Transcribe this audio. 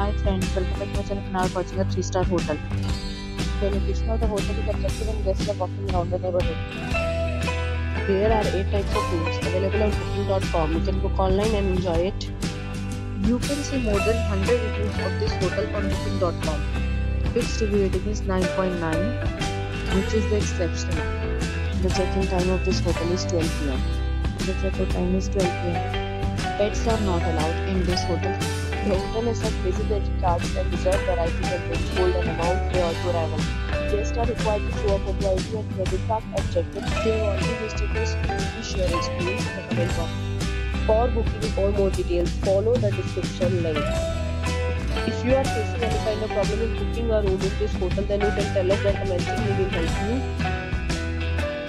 Hi friends, welcome back to my channel. Now watching a 3-star hotel. The location of the hotel is attractive and guests are walking around the neighborhood. There are 8 types of rooms available on booking.com. You can book online and enjoy it. You can see more than 100 reviews of this hotel on booking.com. Its review rating is 9.9, which is the exception. The check-in time of this hotel is 12 pm. The check-out time is 12 pm. Pets are not allowed in this hotel. The hotel has had visitor charges and reserved the right to temporarily hold an amount prior to arrival. Guests are required to show a ID and credit card at check-in. Have already visited this community share experience in the comment box. For booking or more details, follow the description link. If you are facing any kind of problem in booking a room in this hotel, then you can tell us commenting. We will help you.